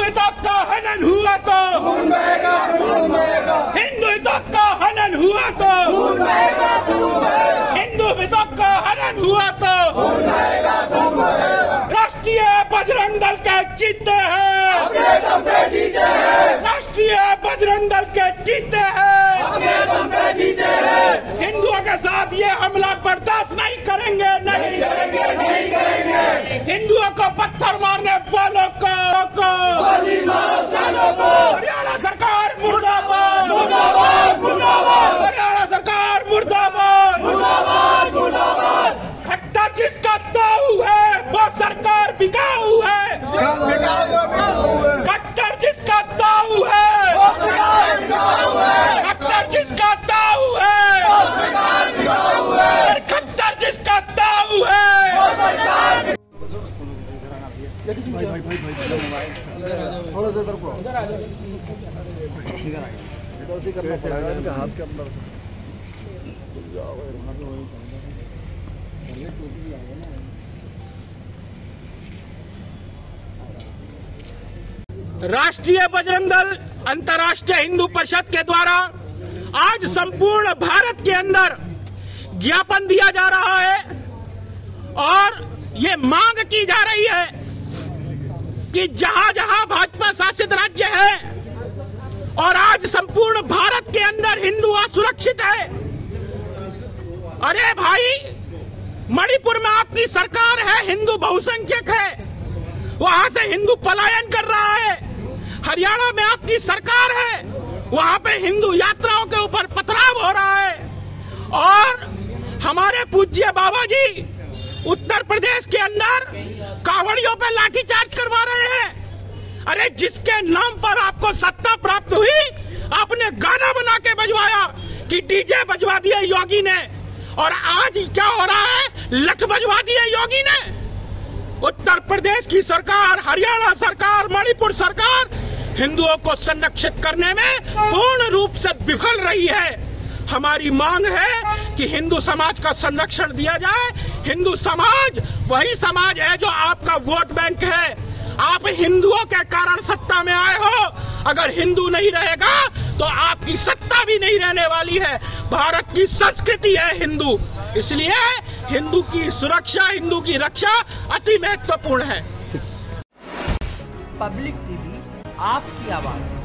हिंदू हितों का हनन हुआ तो। हिंदू हितों का हनन हुआ तो। हिंदू हितों का हनन हुआ तो। राष्ट्रीय बजरंग दल के जीते हैं। राष्ट्रीय बजरंग दल के जीते हैं। हिंदुओं के साथ ये हमला बर्दाश्त नहीं करेंगे, नहीं। हिंदुओं को पत्थर मारने वालों को, को हरियाणा सरकार मुर्दाबाद हरियाणा सरकार मुर्दाबाद खट्टर जिसका है वो सरकार बिकाऊ है खट्टर जिसका ताऊ है खट्टर जिसका ताऊ है खट्टर जिसका ताऊ है थोड़ा सा तरफ़ इधर से करना पड़ेगा इनके हाथ के अंदर से राष्ट्रीय बजरंग दल अंतर्राष्ट्रीय हिंदू परिषद के द्वारा आज संपूर्ण भारत के अंदर ज्ञापन दिया जा रहा है और ये मांग की जा रही है कि जहाँ जहाँ भाजपा शासित राज्य है और आज संपूर्ण भारत के अंदर हिंदू असुरक्षित है। अरे भाई मणिपुर में आपकी सरकार है, हिंदू बहुसंख्यक है। वहाँ से हिंदू पलायन कर रहा है। हरियाणा में आपकी सरकार है, वहाँ पे हिंदू यात्राओं के ऊपर पथराव हो रहा है। और हमारे पूज्य बाबा जी उत्तर प्रदेश के अंदर कावड़ियों पे लाठीचार्ज करवा रहे हैं। अरे, जिसके नाम पर आपको सत्ता प्राप्त हुई, आपने गाना बना के बजवाया कि डीजे बजवा दिया योगी ने। और आज क्या हो रहा है? लठ बजवा दिया योगी ने। उत्तर प्रदेश की सरकार, हरियाणा सरकार, मणिपुर सरकार हिंदुओं को संरक्षित करने में पूर्ण रूप से विफल रही है। हमारी मांग है कि हिंदू समाज का संरक्षण दिया जाए। हिंदू समाज, वही समाज है जो आपका वोट बैंक है। आप हिंदुओं के कारण सत्ता में आए हो। अगर हिंदू नहीं रहेगा तो आपकी सत्ता भी नहीं रहने वाली है। भारत की संस्कृति है हिंदू। इसलिए हिंदू की सुरक्षा हिंदू की रक्षा अति महत्वपूर्ण है। पब्लिक टीवी आपकी आवाज़।